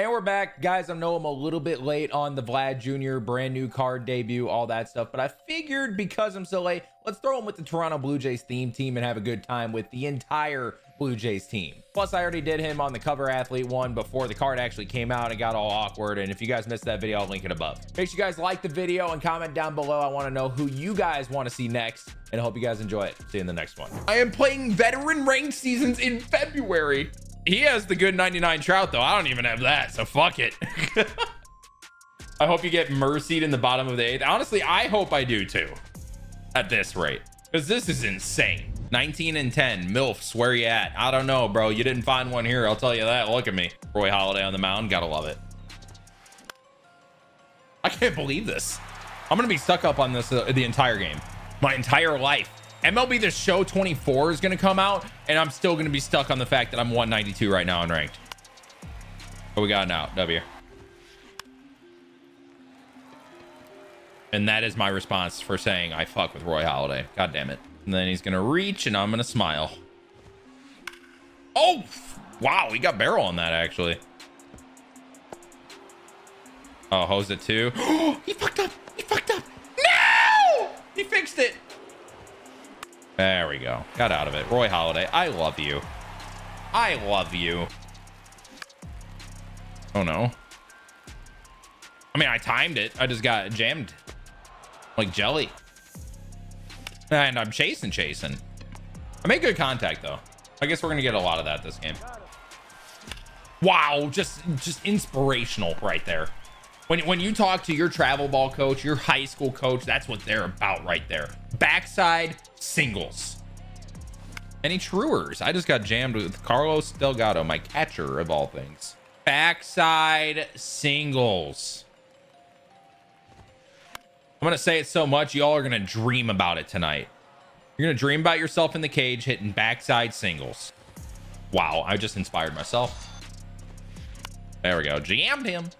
And we're back. Guys, I know I'm a little bit late on the Vlad Jr. brand new card debut, all that stuff, but I figured because I'm so late, let's throw him with the Toronto Blue Jays theme team and have a good time with the entire Blue Jays team. Plus, I already did him on the cover athlete one before the card actually came out and got all awkward. And if you guys missed that video, I'll link it above. Make sure you guys like the video and comment down below. I want to know who you guys want to see next and I hope you guys enjoy it. See you in the next one. I am playing veteran ranked seasons in February. He has the good 99 trout though. I don't even have that, so fuck it. I hope you get mercied in the bottom of the eighth. Honestly, I hope I do too at this rate because this is insane. 19 and 10 milfs where you at i don't know bro you didn't find one here i'll tell you that look at me roy Halladay on the mound gotta love it i can't believe this i'm gonna be stuck up on this uh, the entire game my entire life mlb the show 24 is gonna come out and i'm still gonna be stuck on the fact that i'm 192 right now in ranked but we got out w and that is my response for saying i fuck with roy Halladay god damn it and then he's gonna reach and I'm gonna smile. Oh, wow, he got barrel on that actually. Oh, hose it too. he fucked up. He fucked up. No! He fixed it. There we go. Got out of it. Roy Halladay, I love you. I love you. Oh no. I mean, I timed it. I just got jammed like jelly. And I'm chasing, chasing. I made good contact though. I guess we're gonna get a lot of that this game. Wow, just just inspirational right there. When, when you talk to your travel ball coach, your high school coach, that's what they're about right there. Backside singles. Any truers? I just got jammed with Carlos Delgado, my catcher of all things. Backside singles. I'm going to say it so much, y'all are going to dream about it tonight. You're going to dream about yourself in the cage hitting backside singles. Wow, I just inspired myself. There we go. Jammed him.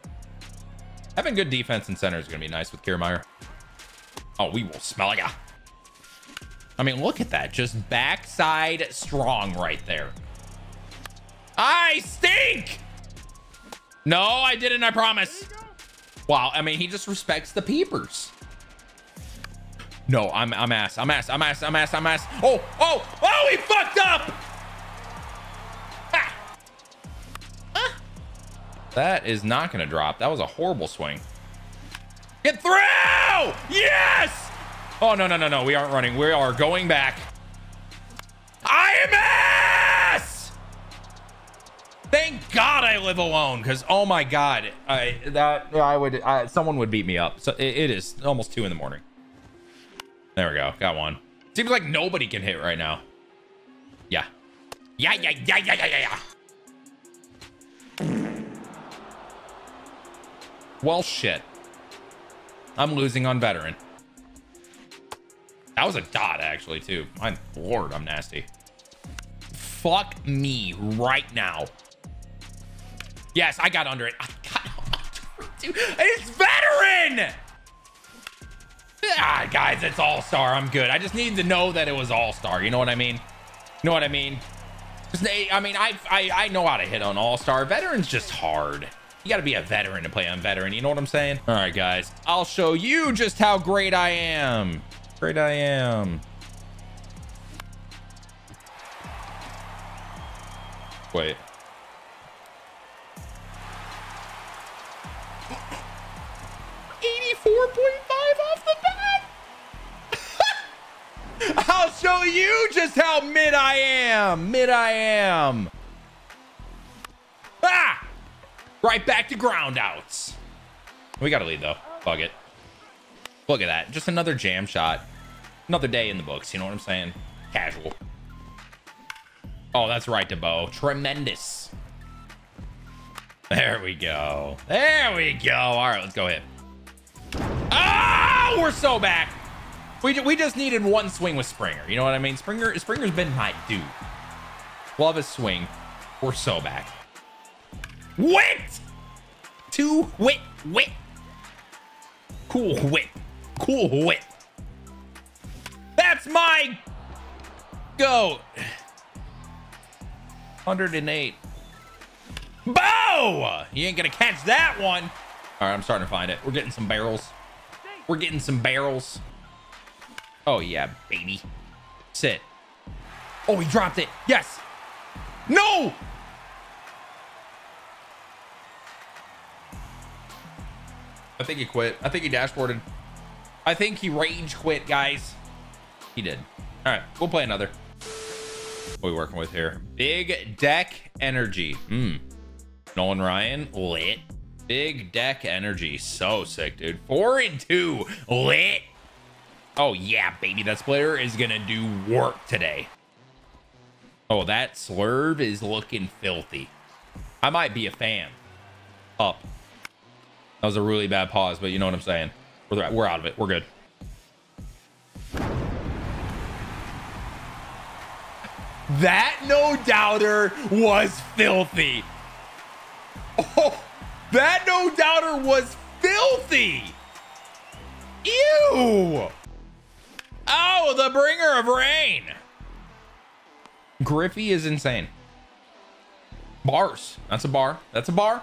Having good defense in center is going to be nice with Kiermaier. Oh, we will smell like a... I mean, look at that. Just backside strong right there. I stink! No, I didn't, I promise. Wow, I mean, he just respects the peepers. No, I'm I'm ass. I'm ass. I'm ass. I'm ass. I'm ass. Oh, oh, oh, he fucked up. Ah. Ah. That is not going to drop. That was a horrible swing. Get through! Yes! Oh, no, no, no, no. We aren't running. We are going back. I am ass! Thank God I live alone because, oh my God, I, that I would, I, someone would beat me up. So it, it is almost two in the morning. There we go. Got one. Seems like nobody can hit right now. Yeah, yeah, yeah, yeah, yeah, yeah, yeah. Well, shit. I'm losing on veteran. That was a dot, actually, too. My lord, I'm nasty. Fuck me right now. Yes, I got under it. I got under it. It's veteran! Ah, guys, it's all-star. I'm good. I just needed to know that it was all-star. You know what I mean? You know what I mean? I mean, I, I, I know how to hit on all-star. Veteran's just hard. You got to be a veteran to play on veteran. You know what I'm saying? All right, guys. I'll show you just how great I am. Great I am. Wait. 84.5 off the bat. I'll show you just how mid I am. Mid I am. Ah! Right back to ground outs. We got to lead though. Bug it. Look at that. Just another jam shot. Another day in the books. You know what I'm saying? Casual. Oh, that's right, DeBo. Tremendous. There we go. There we go. All right, let's go hit. Oh, ah, we're so back. We, we just needed one swing with Springer. You know what I mean? Springer Springer's been my dude. Love his swing. We're so back. Wit! Two wit wit. Cool wit. Cool wit. That's my goat. 108. Bo! You ain't gonna catch that one. All right, I'm starting to find it. We're getting some barrels. We're getting some barrels. Oh, yeah, baby. Sit. Oh, he dropped it. Yes. No! I think he quit. I think he dashboarded. I think he rage quit, guys. He did. All right, we'll play another. What are we working with here? Big deck energy. Hmm. Nolan Ryan, lit. Big deck energy. So sick, dude. Four and two, lit. Oh, yeah, baby. That player is to do work today. Oh, that slurve is looking filthy. I might be a fan. Up. That was a really bad pause, but you know what I'm saying. We're, we're out of it. We're good. That no doubter was filthy. Oh, that no doubter was filthy. Ew. Oh, the bringer of rain. Griffey is insane. Bars. That's a bar. That's a bar.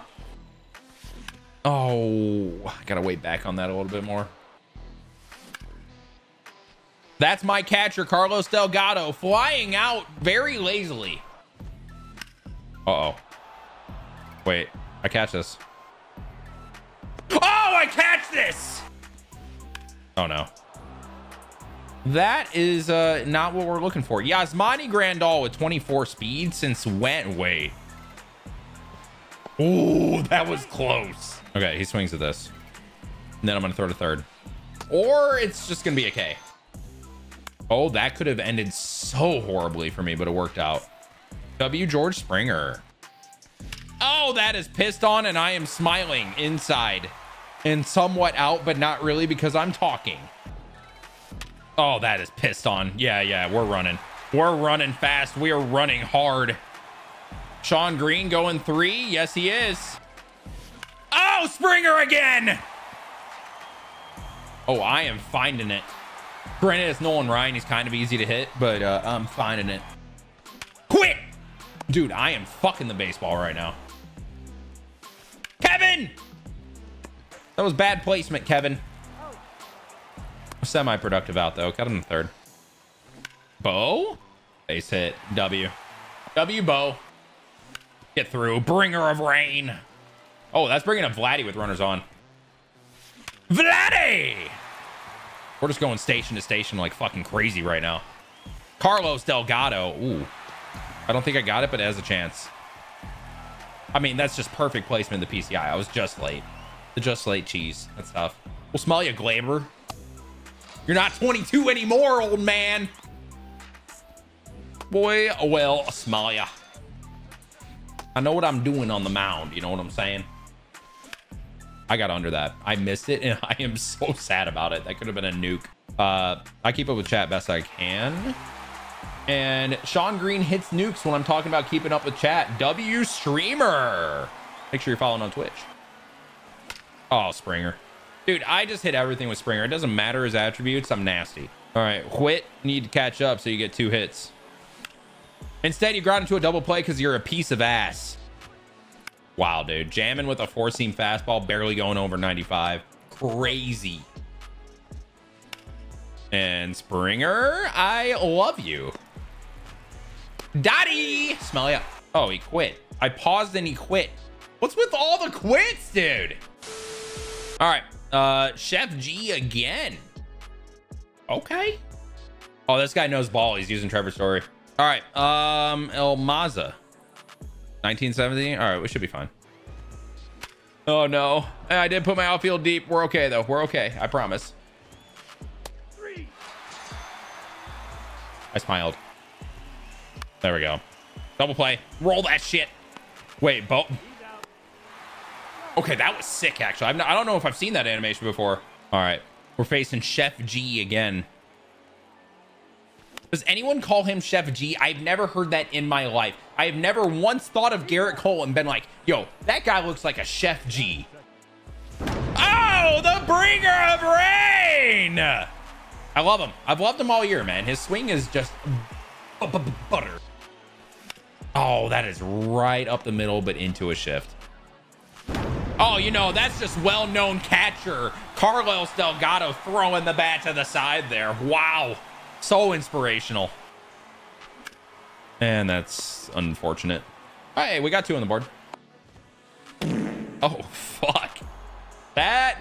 Oh, I gotta wait back on that a little bit more. That's my catcher, Carlos Delgado, flying out very lazily. Uh-oh. Wait, I catch this. Oh, I catch this! Oh, no. That is uh, not what we're looking for. Yasmani Grandal with 24 speed since when? Wait. Oh, that was close. Okay, he swings at this. And then I'm going to throw to third. Or it's just going to be a K. Oh, that could have ended so horribly for me, but it worked out. W. George Springer. Oh, that is pissed on, and I am smiling inside and somewhat out, but not really because I'm talking. Oh, that is pissed on. Yeah, yeah, we're running. We're running fast. We are running hard. Shawn Green going three. Yes, he is. Oh, Springer again. Oh, I am finding it. Granted, it's Nolan Ryan. He's kind of easy to hit, but uh, I'm finding it. Quit! Dude, I am fucking the baseball right now. Kevin! That was bad placement, Kevin. Semi-productive out, though. Got him in third. Bo? Base hit. W. W, Bo. Get through. Bringer of rain. Oh, that's bringing up Vladdy with runners on. Vladdy! We're just going station to station like fucking crazy right now. Carlos Delgado. Ooh. I don't think I got it, but it has a chance. I mean, that's just perfect placement in the PCI. I was just late. The just late cheese. That's tough. We'll smell you, Gleyber. You're not 22 anymore, old man. Boy, well, smell ya. I know what I'm doing on the mound. You know what I'm saying? I got under that. I missed it, and I am so sad about it. That could have been a nuke. Uh, I keep up with chat best I can. And Shawn Green hits nukes when I'm talking about keeping up with chat. W Streamer. Make sure you're following on Twitch. Oh, Springer. Dude, I just hit everything with Springer. It doesn't matter his attributes. I'm nasty. All right, quit. Need to catch up so you get two hits. Instead, you got into a double play because you're a piece of ass. Wow, dude. Jamming with a four-seam fastball, barely going over 95. Crazy. And Springer, I love you. Daddy! Smell ya. Oh, he quit. I paused and he quit. What's with all the quits, dude? All right. Uh, Chef G again. Okay. Oh, this guy knows ball. He's using Trevor Story. All right. Um, El Maza. 1970. All right, we should be fine. Oh no, I did put my outfield deep. We're okay though. We're okay. I promise. I smiled. There we go. Double play. Roll that shit. Wait, Bo. Okay, that was sick, actually. Not, I don't know if I've seen that animation before. All right. We're facing Chef G again. Does anyone call him Chef G? I've never heard that in my life. I have never once thought of Gerrit Cole and been like, yo, that guy looks like a Chef G. Oh, the bringer of rain. I love him. I've loved him all year, man. His swing is just butter. Oh, that is right up the middle, but into a shift. Oh, you know, that's just well-known catcher Carlos Delgado throwing the bat to the side there. Wow. So inspirational. And that's unfortunate. Hey, we got two on the board. Oh, fuck. That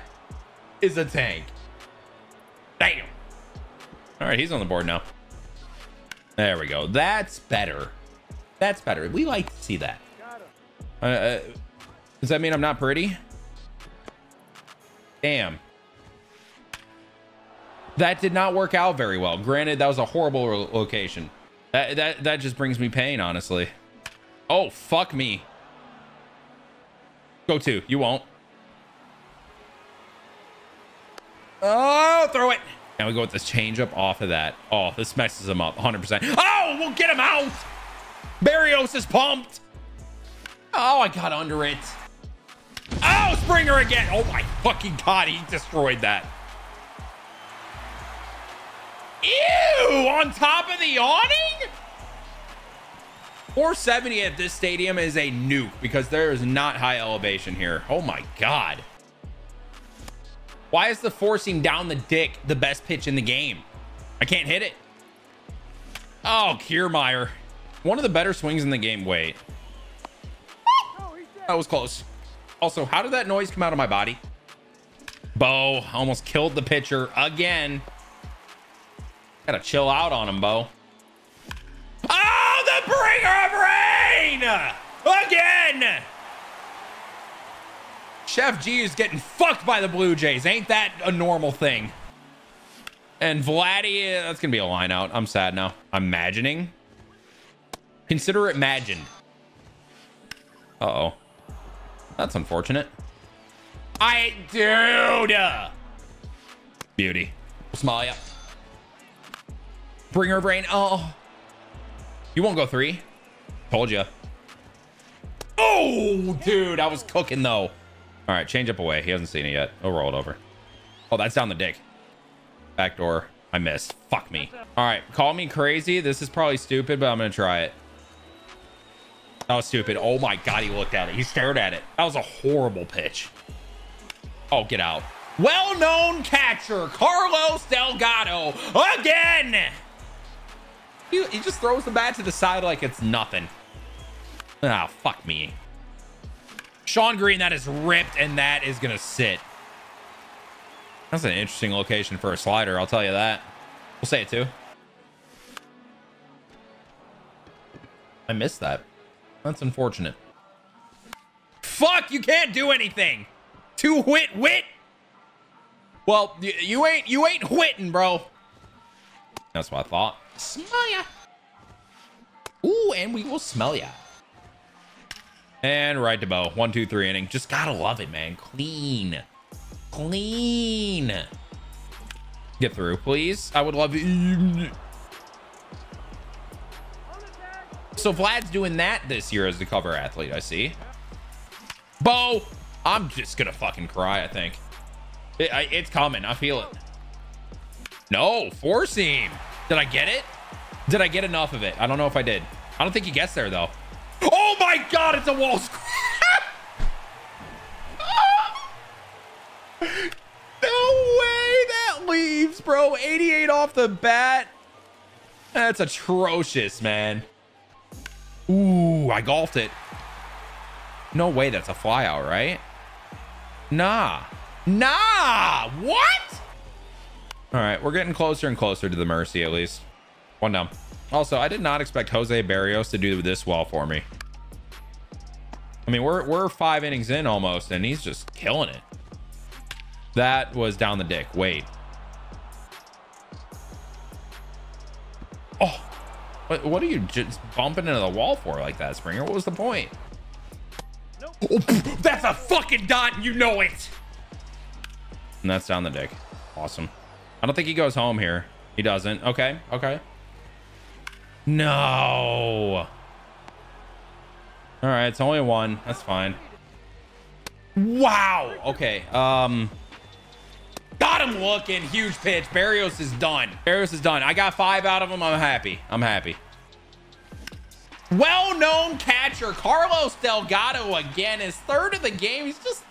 is a tank. Damn. All right, he's on the board now. There we go. That's better. That's better. We like to see that. Uh, uh, does that mean I'm not pretty? Damn. That did not work out very well. Granted, that was a horrible location. That, that, that just brings me pain, honestly. Oh, fuck me. Go to. You won't. Oh, throw it. Now we go with this change up off of that. Oh, this messes him up 100%. Oh, we'll get him out. Berrios is pumped. Oh, I got under it. Oh, Springer again. Oh my fucking God, he destroyed that. Ew, on top of the awning? 470 at this stadium is a nuke because there is not high elevation here. Oh my God. Why is the seam down the dick the best pitch in the game? I can't hit it. Oh, Kiermaier. One of the better swings in the game. Wait. That was close. Also, how did that noise come out of my body? Bo almost killed the pitcher again. Gotta chill out on him, Bo. Oh, the bringer of rain! Again! Chef G is getting fucked by the Blue Jays. Ain't that a normal thing? And Vladdy, eh, that's gonna be a line out. I'm sad now. I'm imagining. Consider it imagined. Uh-oh. That's unfortunate. I, dude. Beauty. Smile up. Bring her brain. Oh. You won't go three. Told you. Oh, dude. I was cooking, though. All right. Change up away. He hasn't seen it yet. He'll roll it over. Oh, that's down the dick. Back door. I missed. Fuck me. All right. Call me crazy. This is probably stupid, but I'm going to try it. That was stupid. Oh my God, he looked at it. He stared at it. That was a horrible pitch. Oh, get out. Well-known catcher, Carlos Delgado, again. He, he just throws the bat to the side like it's nothing. Ah, oh, fuck me. Shawn Green, that is ripped, and that is going to sit. That's an interesting location for a slider, I'll tell you that. We'll say it too. I missed that. That's unfortunate. Fuck, you can't do anything. Two wit wit. Well, you, you ain't you ain't whitting, bro. That's what I thought. Smell ya. Ooh, and we will smell ya. And right to bow. One, two, three inning. Just gotta love it, man. Clean. Clean. Get through, please. I would love it. So Vlad's doing that this year as the cover athlete, I see. Bo, I'm just gonna fucking cry, I think. It, I, it's coming, I feel it. No, four seam. Did I get it? Did I get enough of it? I don't know if I did. I don't think he gets there though. Oh my God, it's a wall no way that leaves, bro. 88 off the bat. That's atrocious, man. Ooh, I golfed it. No way that's a flyout, right? Nah. Nah! What? All right, we're getting closer and closer to the mercy at least. One down. Also, I did not expect Jose Berrios to do this well for me. I mean, we're we're five innings in almost, and he's just killing it. That was down the dick. Wait. Oh, what, what are you just bumping into the wall for like that, Springer? What was the point? Nope. Oh, that's a fucking dot, you know it. And that's down the dick. Awesome. I don't think he goes home here. He doesn't. Okay. Okay. No. All right. It's only one. That's fine. Wow. Okay. Um. Got him looking. Huge pitch. Berrios is done. Berrios is done. I got five out of him. I'm happy. I'm happy. Well-known catcher Carlos Delgado again is third of the game. He's just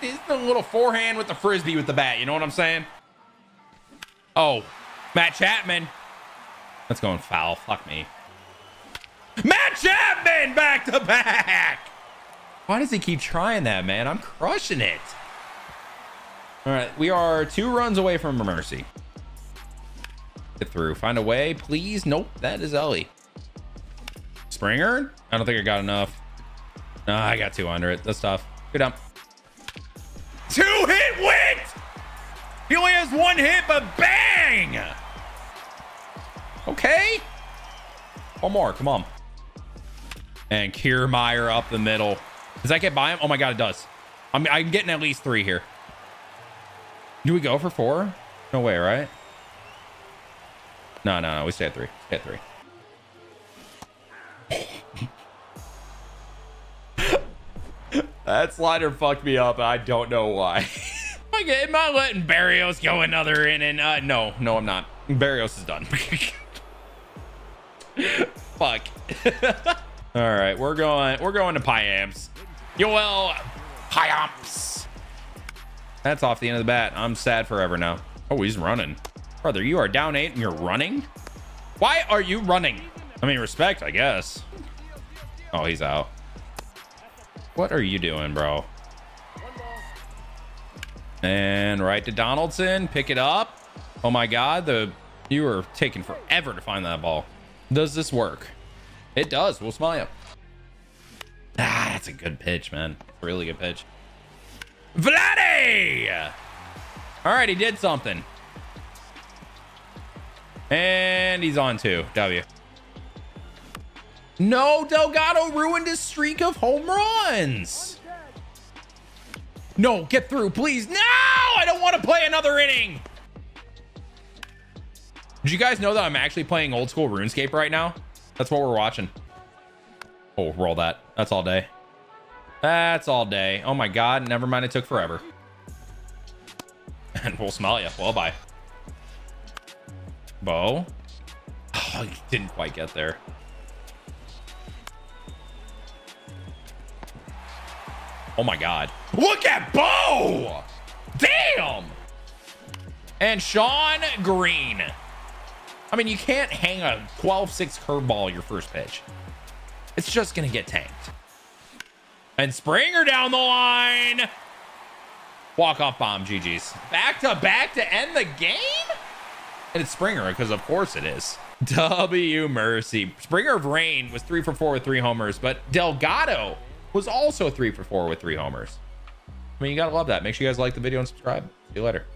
he's a little forehand with the frisbee with the bat. You know what I'm saying? Oh, Matt Chapman. That's going foul. Fuck me. Matt Chapman back to back. Why does he keep trying that, man? I'm crushing it. All right, we are two runs away from mercy. Get through. Find a way, please. Nope, that is Ellie. Springer? I don't think I got enough. No, I got two under it. That's tough. Good up. Two hit wit! He only has one hit, but Okay. One more. Come on. And Kiermaier up the middle. Does that get by him? Oh my God, it does. I'm, I'm getting at least three here. Do we go for four? No way, right? No, no, no. We stay at three. Stay at three. that slider fucked me up. I don't know why. am I letting Berrios go another inning? Uh, no, no, I'm not. Berrios is done. Fuck. All right, we're going. We're going to Piamps. Yoel Piamps. That's off the end of the bat. I'm sad forever now. Oh, he's running, brother. You are down eight and you're running. Why are you running? I mean, respect, I guess. Oh, he's out. What are you doing, bro? And right to Donaldson. Pick it up. Oh my God. The you are taking forever to find that ball. Does this work? It does. We'll smile. Ah, that's a good pitch, man. Really good pitch. Vladdy! All right, he did something. And he's on two. W. No, Delgado ruined his streak of home runs. No, get through, please. No, I don't want to play another inning. Did you guys know that I'm actually playing old school RuneScape right now? That's what we're watching. Oh, roll that. That's all day. That's all day. Oh my God. Never mind. It took forever. And we'll smell you. Well, bye. Bo. Oh, didn't quite get there. Oh my God. Look at Bo. Damn. And Shawn Green. I mean, you can't hang a 12-6 curveball your first pitch. It's just going to get tanked. And Springer down the line. Walk-off bomb, GG's. Back to back to end the game? And it's Springer, because of course it is. W Mercy. Springer of Rain was three for four with three homers, but Delgado was also three for four with three homers. I mean, you gotta love that. Make sure you guys like the video and subscribe. See you later.